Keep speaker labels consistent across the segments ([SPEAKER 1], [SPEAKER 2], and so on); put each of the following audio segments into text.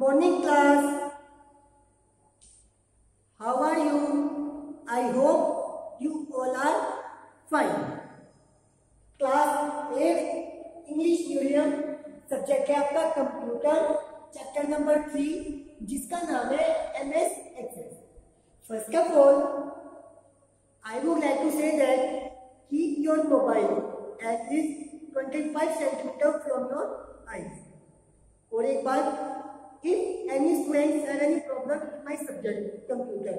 [SPEAKER 1] morning class. How are you? I hope you all are fine. Class eight English medium subject है आपका computer chapter number three जिसका नाम है M S access first of would like to say that keep your mobile at least twenty five centimetre from your eyes और एक बात if any students have any problem in my subject, computer,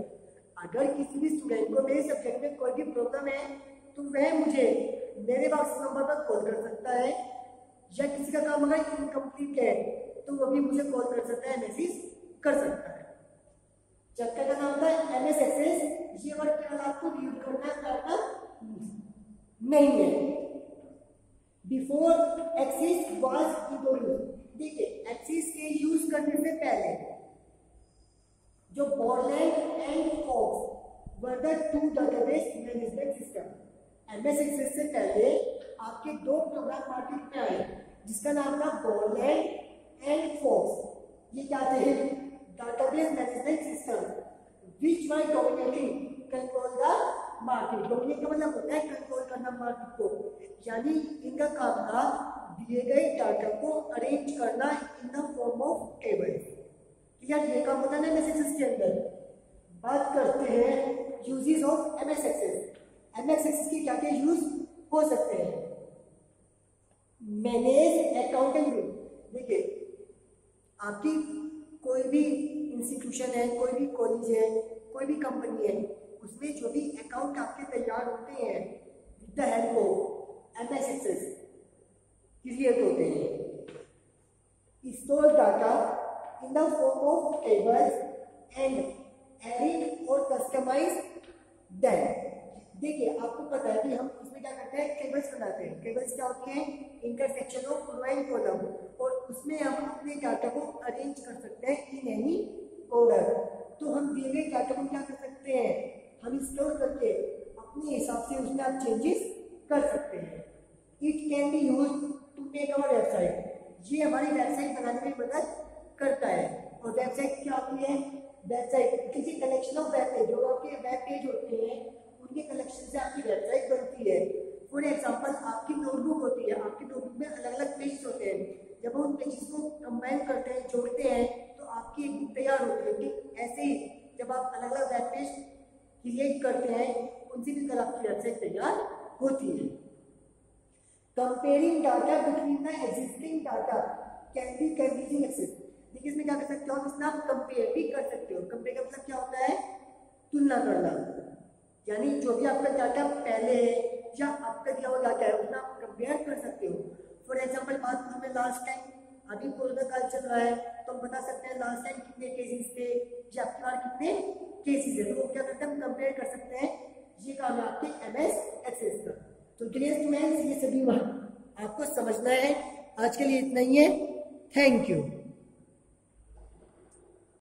[SPEAKER 1] अगर किसी भी student को मेरे subject में कोई भी प्रॉब्लम है तो वह मुझे मेरे व्हाट्सएप नंबर पर कॉल कर सकता है, या किसी का काम अगर इनकम्प्लीट है तो वो भी मुझे कॉल कर सकता है मैसेज कर सकता है। चैप्टर का नाम था एम एस एक्सेस ये वर्ड केवल आपको रीड करना करना नहीं है। बिफोर एक्सेस वाज देखिए एक्सिस के यूज़ करने से पहले, जो Borland and Fox were the two database management system MS access से पहले आपके दो प्रोग्राम मार्केट में आए, जिसका नाम था बॉर्लैंड एंड फॉक्स ये क्या थे? Database management system which were dominating control the market dominate का मतलब होता है? कंट्रोल करना मार्केट को। यानी इनका काम था दिए गए डाटा को अरेंज करना in the form of table clear ये काम होता है ना के अंदर। बात करते हैं uses of MS access MS access के क्या क्या यूज़ हो सकते हैं? मैनेज अकाउंटिंग देखिए, आपकी कोई भी इंस्टीट्यूशन है, कोई भी कॉलेज है, कोई भी कंपनी है, उसमें जो भी अकाउंट आपके तैयार होते हैं with the help of MS access create होते हैं store data in the form of tables and edit और कस्टमाइज देन देखिए, आपको पता है कि हम इसमें क्या करते हैं? टेबल्स बनाते हैं। टेबल्स क्या होती हैं? इंटरसेक्शन ऑफ़ रो कॉलम और उसमें हम अपने डाटा को अरेंज कर सकते हैं इन एनी ऑर्डर तो हम दिए गए डाटा को क्या कर सकते हैं? हम स्टोर करके अपने हिसाब से उसमें आप चेंजेस कर सकते हैं। It can be use make our website ये हमारी वेबसाइट बनाने में मदद करता है। और वेबसाइट क्या होती है? वेबसाइट किसी कलेक्शन ऑफ़ वेब पेज जो आपके वेब पेज होते हैं, उनके कलेक्शन से आपकी वेबसाइट बनती है। फॉर एग्ज़ाम्पल आपकी नोटबुक होती है। आपकी नोटबुक में अलग अलग पेज होते हैं। जब हम उन पेजेस को कंबाइन करते हैं, जोड़ते हैं तो आपकी एक बुक तैयार होती है। ऐसे ही जब आप अलग अलग वेब पेज क्रिएट करते हैं, उनसे भी कल आपकी वेबसाइट तैयार होती है। Comparing data between the existing data can be confusing access देखिए इसमें क्या कर सकते हो आप इसमें आप कंपेयर भी कर सकते हो। कंपेयर का मतलब क्या होता है? तुलना करना। यानी जो भी आपका डाटा पहले है या आपका दिया हुआ डाटा है, उसमें आप कंपेयर कर सकते हो। फॉर एग्ज़ाम्पल बात करूँ मैं लास्ट टाइम अभी कोरोना काल चल रहा है तो हम बता सकते हैं लास्ट टाइम कितने केसेस थे या आपकी बार कितने केसेस है। तो क्या करते हैं? हम कंपेयर कर सकते हैं। ये काम है आपके एम एस एक्सेस का तो डियर स्टूडेंट्स ये सभी आपको समझना है। आज के लिए इतना ही है। Thank you